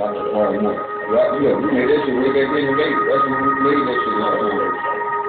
Dr. Paul Moore. Right, yeah, we made that shit way back in the day. That's when we made that shit. Like,